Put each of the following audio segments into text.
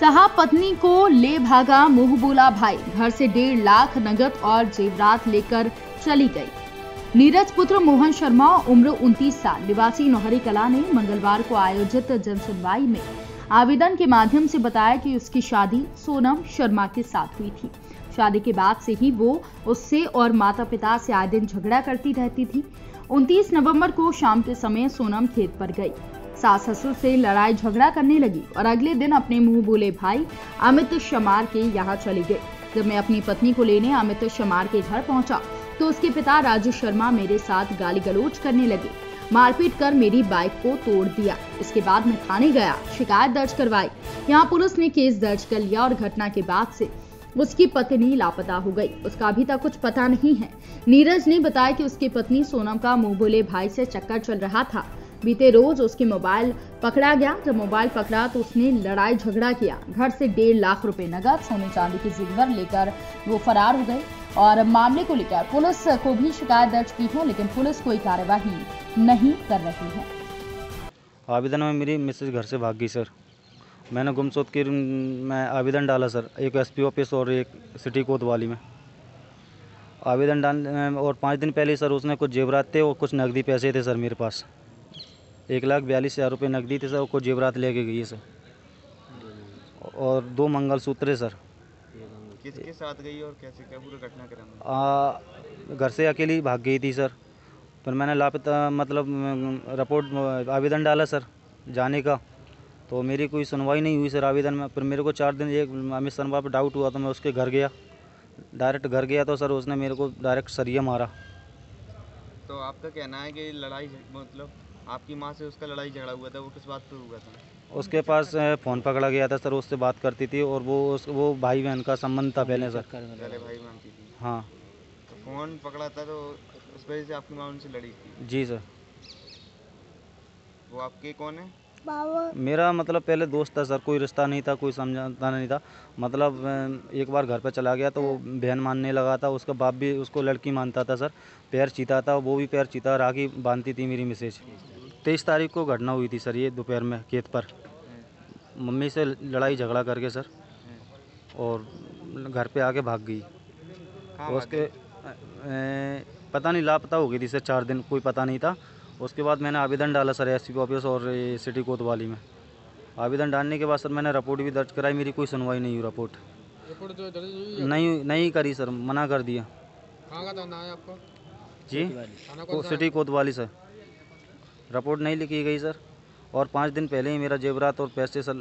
साहब पत्नी को ले भागा मुँह बोला भाई। घर से डेढ़ लाख नगद और जेवरात लेकर चली गई। नीरज पुत्र मोहन शर्मा, उम्र 29 साल। निवासी नोहरी कला ने मंगलवार को आयोजित जनसुनवाई में आवेदन के माध्यम से बताया कि उसकी शादी सोनम शर्मा के साथ हुई थी। शादी के बाद से ही वो उससे और माता पिता से आए दिन झगड़ा करती रहती थी। 29 नवंबर को शाम के समय सोनम खेत पर गई। सास ससुर से लड़ाई झगड़ा करने लगी और अगले दिन अपने मुँह बोले, भाई, अमित शमार के यहाँ चली गई। जब मैं अपनी पत्नी को लेने अमित शमार के घर पहुँचा तो उसके पिता राजू शर्मा मेरे साथ गाली गलोच करने लगे। मारपीट कर मेरी बाइक को तोड़ दिया। इसके बाद मैं थाने गया, शिकायत दर्ज करवाई। यहाँ पुलिस ने केस दर्ज कर लिया और घटना के बाद से उसकी पत्नी लापता हो गई। उसका अभी तक कुछ पता नहीं है। नीरज ने बताया कि उसकी पत्नी सोनम का मुँह बोले, भाई से चक्कर चल रहा था। बीते रोज उसके मोबाइल पकड़ा गया। जब मोबाइल पकड़ा तो उसने लड़ाई झगड़ा किया। घर से डेढ़ लाख रुपए नगद सोने चांदी की जेवर लेकर वो फरार हो गए और मामले को लेकर पुलिस को भी शिकायत दर्ज की है, लेकिन पुलिस कोई कार्यवाही नहीं कर रही है। आवेदन में मेरी मिसेज घर से भाग गई, सर। मैंने गुमशुद की मैं आवेदन डाला, सर, एक एसपी ऑफ़िस और एक सिटी कोतवाली में। आवेदन डाल और पाँच दिन पहले सर, उसने कुछ जेवरात थे और कुछ नकदी पैसे थे, सर, मेरे पास। एक लाख बयालीस हज़ार रुपये नकदी थे सर कुछ जेवरात लेके गई है सर। और दो मंगलसूत्र है सर। किसके साथ गई और कैसे क्या पूरा घटनाक्रम? घर से अकेली भाग गई थी सर। फिर मैंने लापता मतलब रिपोर्ट आवेदन डाला सर जाने का। तो मेरी कोई सुनवाई नहीं हुई सर आवेदन में। फिर मेरे को चार दिन एक अमित शर्मा पर डाउट हुआ तो मैं उसके घर गया। डायरेक्ट घर गया तो सर उसने मेरे को डायरेक्ट सरिया मारा। तो आपका कहना है कि लड़ाई मतलब आपकी माँ से उसका लड़ाई झगड़ा हुआ था वो किस बात पर हुआ था? उसके पास फ़ोन पकड़ा गया था सर उससे बात करती थी और वो उस, वो भाई बहन का संबंध था पहले सर पहले भाई मानती थी। हाँ। तो फ़ोन पकड़ा था तो उस वजह से आपकी माँ उनसे लड़ी थी? जी सर। वो आपके कौन है? मेरा मतलब पहले दोस्त था सर कोई रिश्ता नहीं था कोई समझाता नहीं था। मतलब एक बार घर पर चला गया तो वो बहन मानने लगा था उसका बाप भी उसको लड़की मानता था सर। पैर चीता था वो भी पैर चीता राखी बांधती थी मेरी मिसेज। तेईस तारीख को घटना हुई थी सर ये दोपहर में खेत पर। मम्मी से लड़ाई झगड़ा करके सर और घर पे आके भाग गई। उसके पता नहीं लापता हो गई थी सर चार दिन कोई पता नहीं था। उसके बाद मैंने आवेदन डाला सर एस ऑफ़िस और सिटी कोतवाली में। आवेदन डालने के बाद सर मैंने रिपोर्ट भी दर्ज कराई मेरी कोई सुनवाई नहीं हुई रिपोर्ट। नहीं नहीं करी सर मना कर दिया। कहाँ का थाना है आपका? जी? सिटी कोतवाली सर। रिपोर्ट नहीं लिखी गई सर। और पाँच दिन पहले ही मेरा जेवरात और पैसे सर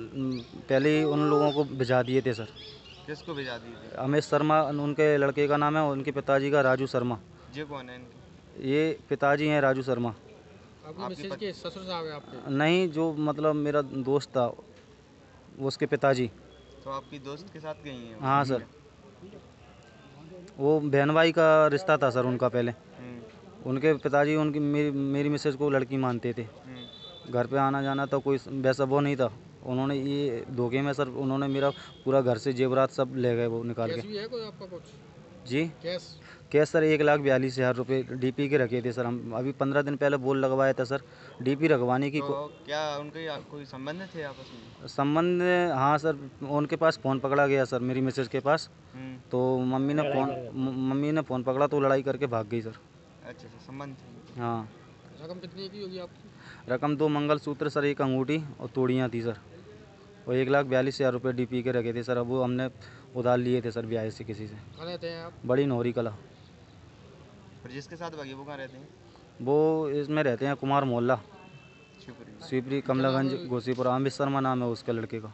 पहले ही उन लोगों को भिजा दिए थे सर। किसको भिजा दिए थे? अमित शर्मा उनके लड़के का नाम है उनके पिताजी का राजू शर्मा। ये कौन है इनके? ये पिताजी हैं राजू शर्मा। आपके मिसेज पति- के ससुर साहब है आपके? नहीं जो मतलब मेरा दोस्त था उसके पिताजी। तो आपकी दोस्त के साथ गई हैं? हाँ सर। वो बहन भाई का रिश्ता था सर उनका पहले। उनके पिताजी उनकी मेरी मेरी मिसेज को लड़की मानते थे। घर पे आना जाना तो कोई वैसा वो नहीं था। उन्होंने ये धोखे में सर उन्होंने मेरा पूरा घर से जेवरात सब ले गए वो निकाल के। भी है कोई आपका कुछ? जी? कैश? कैश सर एक लाख बयालीस हज़ार रुपये डीपी के रखे थे सर हम। अभी पंद्रह दिन पहले बोल लगवाया था सर डीपी रखवाने की तो को... क्या उनके कोई संबंध थे आपस में? संबंध हाँ सर उनके पास फ़ोन पकड़ा गया सर मेरी मिसेज के पास। हम्म, तो मम्मी ने फ़ोन मम्मी ने फ़ोन पकड़ा तो लड़ाई करके भाग गई सर। अच्छा अच्छा संबंध हाँ। रकम कितनी की होगी आपकी? रकम दो मंगलसूत्र सर एक अंगूठी और तोड़ियाँ थी सर। और एक लाख बयालीस हज़ार रुपये डी के रखे थे सर। अब वो हमने उधार लिए थे सर ब्याज से किसी से। कहाँ रहते हैं आप? बड़ी नौरी कला। और जिसके साथ भागी वो कहाँ रहते हैं? वो इसमें रहते हैं कुमार मोहल्ला। शिवपुरी कमलागंज घोसीपुर। अमित शर्मा नाम है उसके लड़के का।